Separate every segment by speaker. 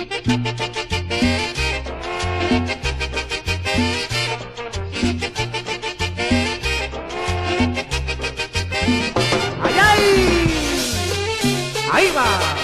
Speaker 1: ¡Ay, ay! ¡Ahí va!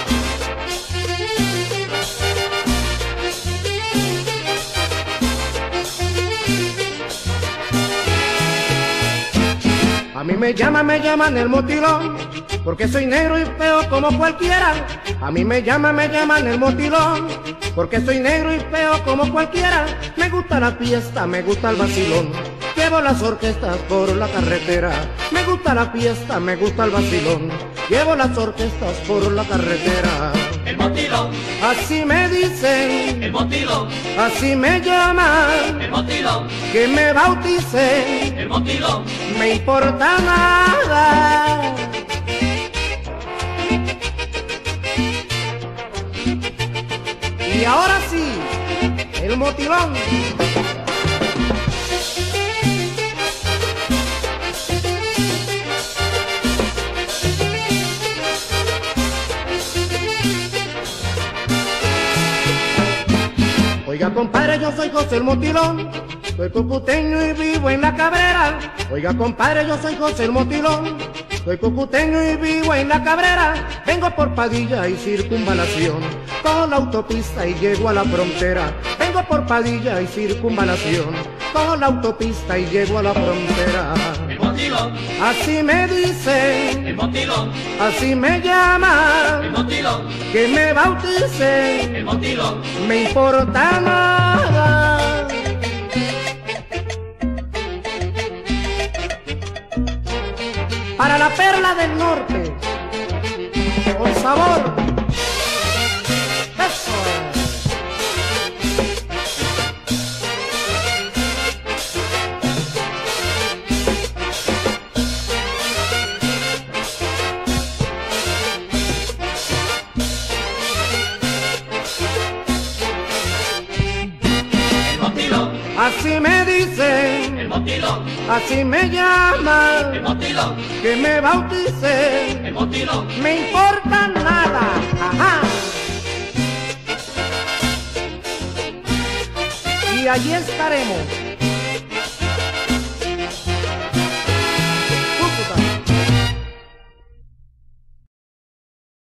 Speaker 1: A mí me llaman, me llaman el motilón, porque soy negro y feo como cualquiera. A mí me llaman, me llaman el motilón, porque soy negro y feo como cualquiera. Me gusta la fiesta, me gusta el vacilón. Llevo las orquestas por la carretera. Me gusta la fiesta, me gusta el vacilón. Llevo las orquestas por la carretera.
Speaker 2: El motilón,
Speaker 1: Así me dicen,
Speaker 2: el motilón,
Speaker 1: así me llaman,
Speaker 2: el
Speaker 1: que me bauticen.
Speaker 2: el motilón.
Speaker 1: me importa nada. Y ahora sí, el motilón. Oiga, compadre, yo soy José el Motilón. Soy cucuteño y vivo en la cabrera. Oiga, compadre, yo soy José el Motilón. Soy cucuteño y vivo en la cabrera. Vengo por Padilla y circunvalación. Con la autopista y llego a la frontera. Vengo por Padilla y circunvalación. Con la autopista y llego a la frontera.
Speaker 2: El motilón,
Speaker 1: Así me dicen,
Speaker 2: el motilón,
Speaker 1: así me
Speaker 2: el
Speaker 1: llaman.
Speaker 2: motilón,
Speaker 1: Que me bauticen
Speaker 2: el motilón.
Speaker 1: me importa nada. La perla del norte, con sabor. Así me
Speaker 2: motilón,
Speaker 1: así me
Speaker 2: el
Speaker 1: llaman,
Speaker 2: motilón,
Speaker 1: que me bauticen.
Speaker 2: el motilón.
Speaker 1: me importa nada. Ajá. Y allí estaremos